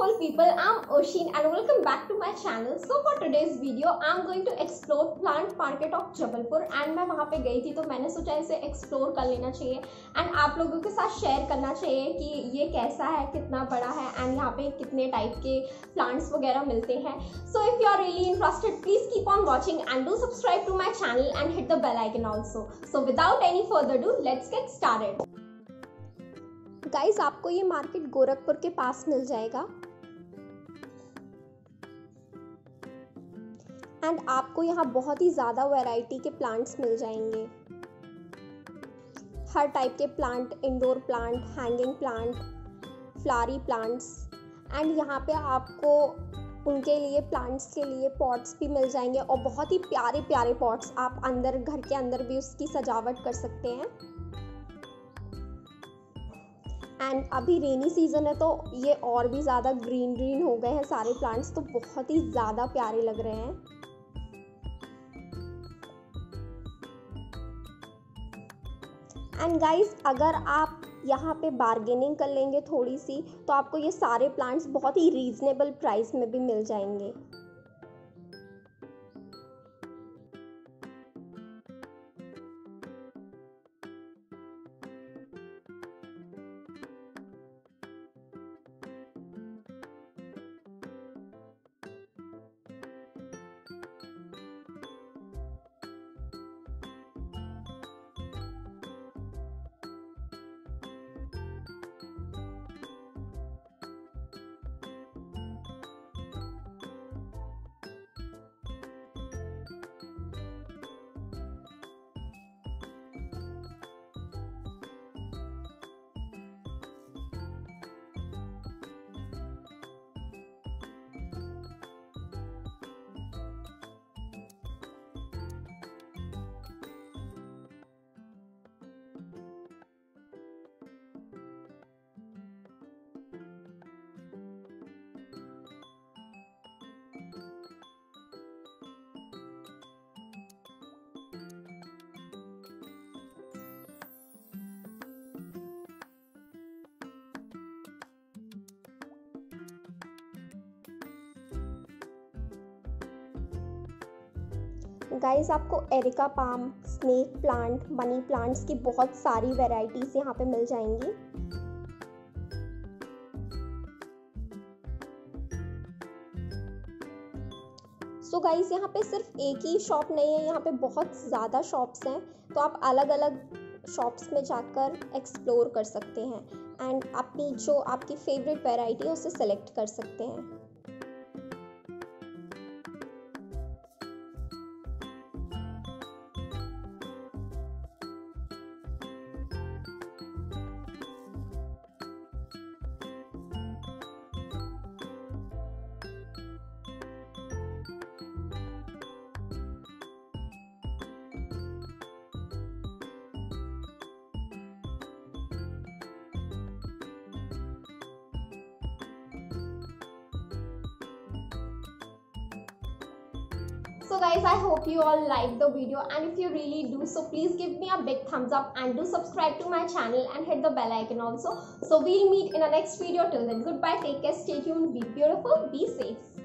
beautiful people. I'm oshin and welcome back to my channel. So, for today's video, i'm going to explore plant market of jabalpur. And मैं वहाँ पे गई थी तो मैंने सोचा इसे एक्सप्लोर कर लेना चाहिए। एंड आप लोगों के साथ शेयर करना चाहिए कि ये कैसा है, कितना बड़ा है एंड यहाँ पे कितने टाइप के प्लांट्स वगैरह मिलते हैं। So if you are really interested please keep on watching and do subscribe to my channel and hit the bell icon also so without any further do let's get started guys आपको ये market Gorakhpur के पास मिल जाएगा। And आपको यहाँ बहुत ही ज़्यादा variety के plants मिल जाएँगे। हर टाइप के plant, indoor plant, hanging plant, flowery plants, and यहाँ पे आपको उनके लिए, प्लांट्स के लिए पॉट्स भी मिल जाएँगे और बहुत ही प्यारे प्यारे पॉट्स आप अंदर, घर के अंदर भी उसकी सजावट कर सकते हैं। एंड अभी रेनी सीज़न है तो ये और भी ज़्यादा ग्रीन ग्रीन हो गए हैं सारे प्लांट्स तो बहुत ही ज़्यादा प्यारे लग रहे हैं। एंड गाइस अगर आप यहाँ पे बार्गेनिंग कर लेंगे थोड़ी सी तो आपको ये सारे प्लांट्स बहुत ही रीज़नेबल प्राइस में भी मिल जाएँगे। गाइस आपको areca palm snake plant money plants की बहुत सारी वेराइटीज़ यहाँ पे मिल जाएँगी। सो so गाइस यहाँ पे सिर्फ़ एक ही शॉप नहीं है, यहाँ पे बहुत ज़्यादा शॉप्स हैं तो आप अलग अलग शॉप्स में जाकर एक्सप्लोर कर सकते हैं। एंड अपनी जो आपकी फेवरेट वेराइटी है, उसे सेलेक्ट कर सकते हैं। So guys i hope you all like the video. And if you really do so please give me a big thumbs up and do subscribe to my channel and hit the bell icon also. So we'll meet in the next video. Till then goodbye. Take care. Stay tuned. Be beautiful. Be safe